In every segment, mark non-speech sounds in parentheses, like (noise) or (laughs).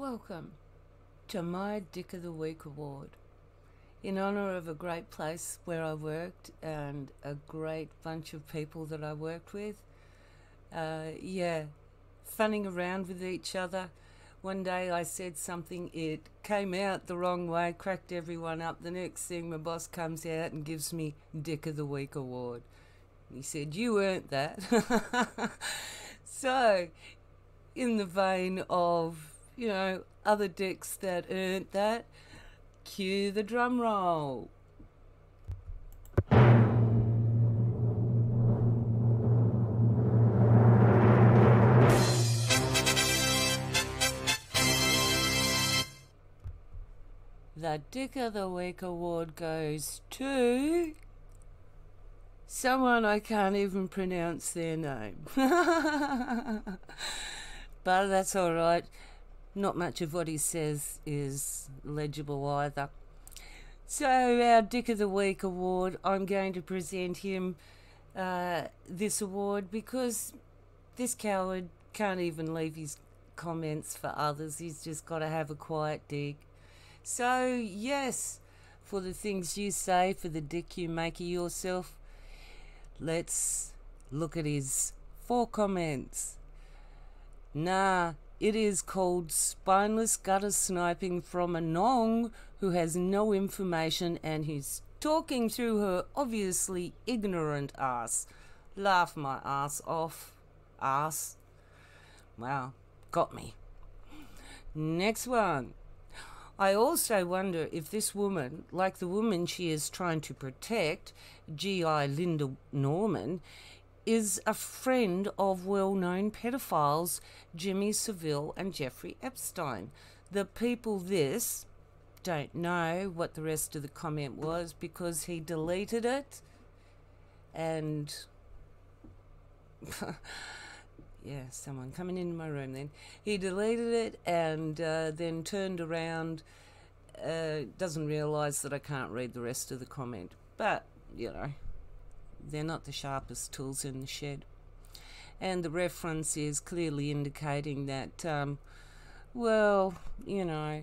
Welcome to my Dick of the Week award in honor of a great place where I worked and a great bunch of people that I worked with. Uh, yeah, funning around with each other. One day I said something, it came out the wrong way, cracked everyone up. The next thing, my boss comes out and gives me Dick of the Week award. He said, You earned that. (laughs) so, in the vein of, you know, other dicks that earned that, cue the drum roll. The Dick of the Week award goes to someone I can't even pronounce their name. (laughs) but that's all right. Not much of what he says is legible either. So, our Dick of the Week award, I'm going to present him uh, this award because this coward can't even leave his comments for others. He's just got to have a quiet dig. So, yes, for the things you say, for the dick you make of yourself, let's look at his four comments. Nah, it is called spineless gutter sniping from a nong who has no information and who's talking through her obviously ignorant ass. Laugh my ass off. Ass. Wow, got me. Next one. I also wonder if this woman, like the woman she is trying to protect, G.I. Linda Norman, is a friend of well known pedophiles Jimmy Savile and Jeffrey Epstein. The people this don't know what the rest of the comment was because he deleted it and (laughs) yeah, someone coming into my room then. He deleted it and uh, then turned around. Uh, doesn't realise that I can't read the rest of the comment. But, you know, they're not the sharpest tools in the shed. And the reference is clearly indicating that, um, well, you know,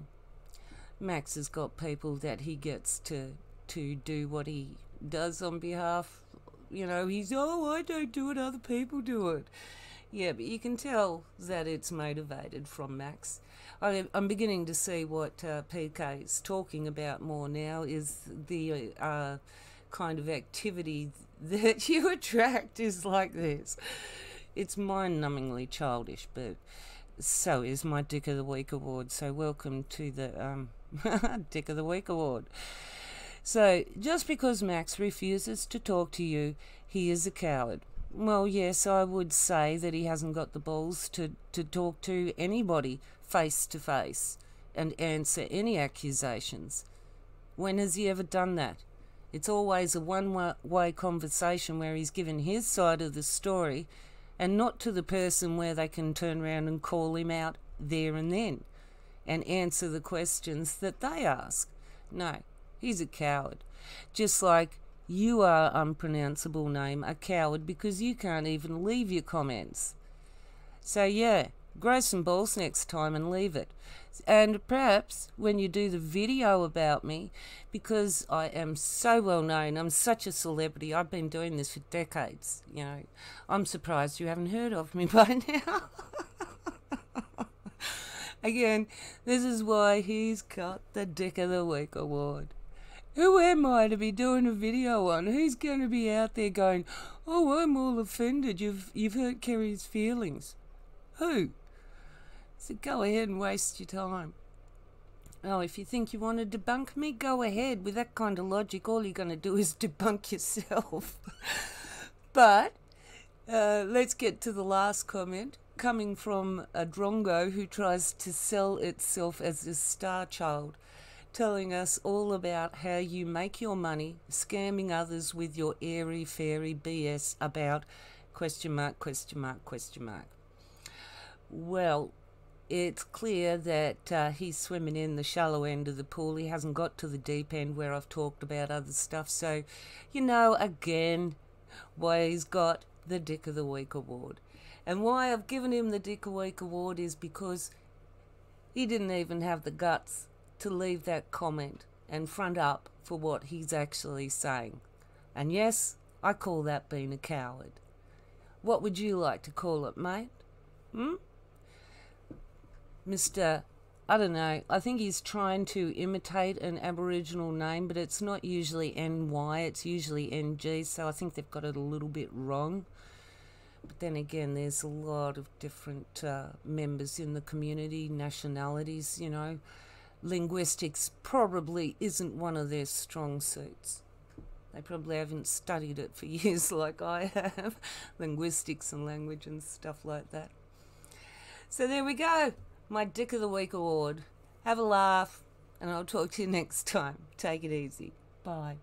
Max has got people that he gets to to do what he does on behalf. You know, he's oh, I don't do it, other people do it. Yeah, but you can tell that it's motivated from Max. I, am beginning to see what uh, PK is talking about more now is the uh, kind of activity (laughs) that you attract is like this. It's mind numbingly childish, but so is my Dick of the Week award. So, welcome to the um, (laughs) Dick of the Week award. So, just because Max refuses to talk to you, he is a coward. Well, yes, I would say that he hasn't got the balls to, to talk to anybody face to face and answer any accusations. When has he ever done that? It's always a one way conversation where he's given his side of the story and not to the person where they can turn around and call him out there and then and answer the questions that they ask. No, he's a coward. Just like you are unpronounceable name, a coward because you can't even leave your comments. So yeah, grow some balls next time and leave it. And perhaps when you do the video about me, because I am so well known, I'm such a celebrity, I've been doing this for decades, you know, I'm surprised you haven't heard of me (laughs) by now. Again, this is why he's got the Dick of the Week award. Who am I to be doing a video on? Who's going to be out there going, "Oh, I'm all offended. You've you've hurt Kerry's feelings." Who? So go ahead and waste your time. Oh, if you think you want to debunk me, go ahead. With that kind of logic, all you're going to do is (laughs) debunk yourself. (laughs) but uh, let's get to the last comment coming from a drongo who tries to sell itself as a star child, telling us all about how you make your money scamming others with your airy fairy BS about question mark, question mark, question mark. Well, it's clear that uh, he's swimming in the shallow end of the pool. He hasn't got to the deep end where I've talked about other stuff. So, you know, again, why he's got the Dick of the Week award. And why I've given him the Dick of the Week award is because he didn't even have the guts to leave that comment and front up for what he's actually saying. And yes, I call that being a coward. What would you like to call it, mate? Hmm? Mr. I don't know. I think he's trying to imitate an Aboriginal name, but it's not usually NY, it's usually NG, so I think they've got it a little bit wrong. But then again, there's a lot of different uh, members in the community, nationalities, you know. Linguistics probably isn't one of their strong suits. They probably haven't studied it for (laughs) years like I have linguistics and language and stuff like that. So there we go. My Dick of the Week award. Have a laugh, and I'll talk to you (laughs) next time. Take it easy. Bye.